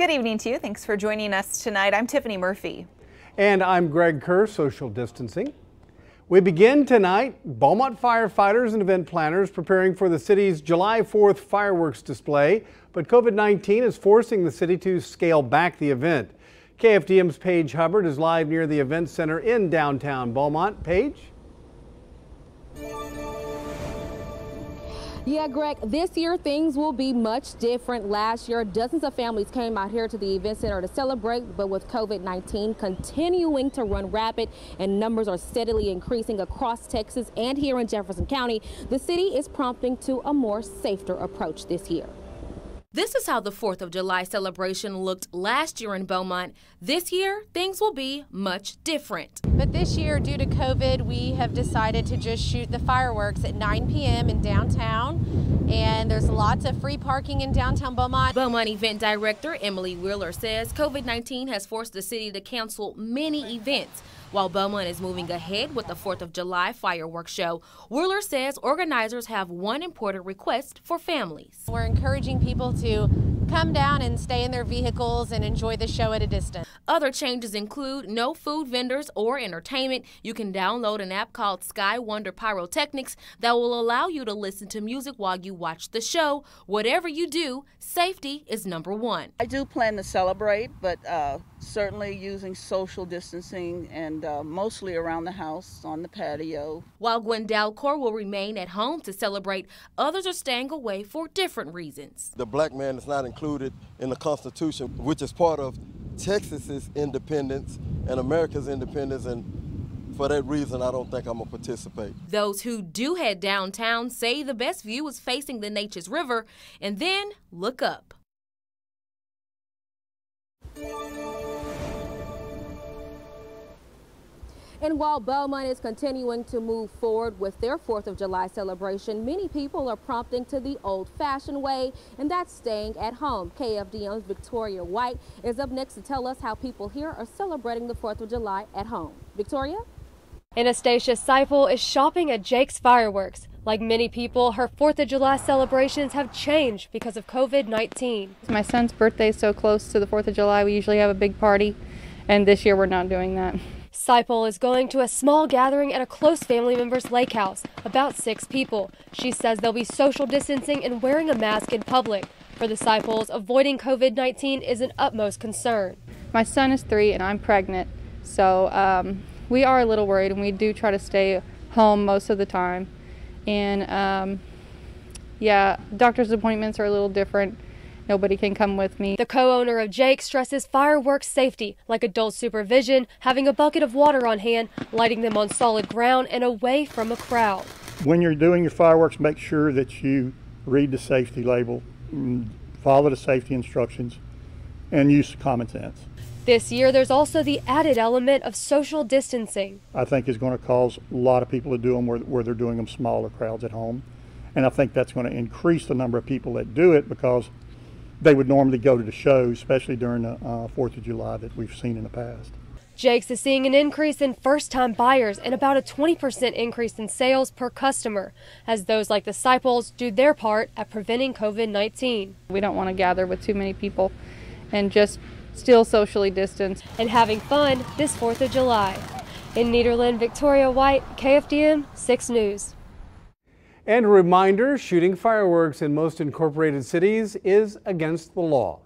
Good evening to you. Thanks for joining us tonight. I'm Tiffany Murphy. And I'm Greg Kerr, social distancing. We begin tonight, Beaumont firefighters and event planners preparing for the city's July 4th fireworks display, but COVID-19 is forcing the city to scale back the event. KFDM's Paige Hubbard is live near the event center in downtown Beaumont. Paige? Yeah, Greg, this year things will be much different. Last year, dozens of families came out here to the event center to celebrate, but with COVID-19 continuing to run rapid and numbers are steadily increasing across Texas and here in Jefferson County, the city is prompting to a more safer approach this year. This is how the 4th of July celebration looked last year in Beaumont. This year, things will be much different. But this year, due to COVID, we have decided to just shoot the fireworks at 9 p.m. in downtown. And there's lots of free parking in downtown Beaumont. Beaumont event director Emily Wheeler says COVID 19 has forced the city to cancel many events. While Beaumont is moving ahead with the 4th of July fireworks show, Wheeler says organizers have one important request for families. We're encouraging people to come down and stay in their vehicles and enjoy the show at a distance. Other changes include no food vendors or entertainment. You can download an app called Sky Wonder Pyrotechnics that will allow you to listen to music while you watch the show. Whatever you do, safety is number one. I do plan to celebrate, but uh, certainly using social distancing and uh, mostly around the house on the patio. While Gwen Dalcor will remain at home to celebrate, others are staying away for different reasons. The black man is not included in the Constitution, which is part of Texas's independence and America's independence and for that reason, I don't think I'm going to participate. Those who do head downtown say the best view is facing the Neches River and then look up. And while Beaumont is continuing to move forward with their 4th of July celebration, many people are prompting to the old-fashioned way, and that's staying at home. KFDM's Victoria White is up next to tell us how people here are celebrating the 4th of July at home. Victoria? Anastasia Seipel is shopping at Jake's Fireworks. Like many people, her 4th of July celebrations have changed because of COVID-19. My son's birthday is so close to the 4th of July, we usually have a big party, and this year we're not doing that. Seipel is going to a small gathering at a close family member's lake house, about six people. She says they'll be social distancing and wearing a mask in public. For the Seipels, avoiding COVID-19 is an utmost concern. My son is three and I'm pregnant, so um, we are a little worried and we do try to stay home most of the time. And um, yeah, doctor's appointments are a little different Nobody can come with me. The co-owner of Jake stresses fireworks safety, like adult supervision, having a bucket of water on hand, lighting them on solid ground and away from a crowd. When you're doing your fireworks, make sure that you read the safety label, mm, follow the safety instructions, and use common sense. This year, there's also the added element of social distancing. I think is going to cause a lot of people to do them where, where they're doing them smaller crowds at home. And I think that's going to increase the number of people that do it because they would normally go to the shows, especially during the uh, 4th of July that we've seen in the past. Jake's is seeing an increase in first time buyers and about a 20% increase in sales per customer as those like the Seipels do their part at preventing COVID 19. We don't want to gather with too many people and just still socially distanced. And having fun this 4th of July. In Nederland, Victoria White, KFDM 6 News. And a reminder, shooting fireworks in most incorporated cities is against the law.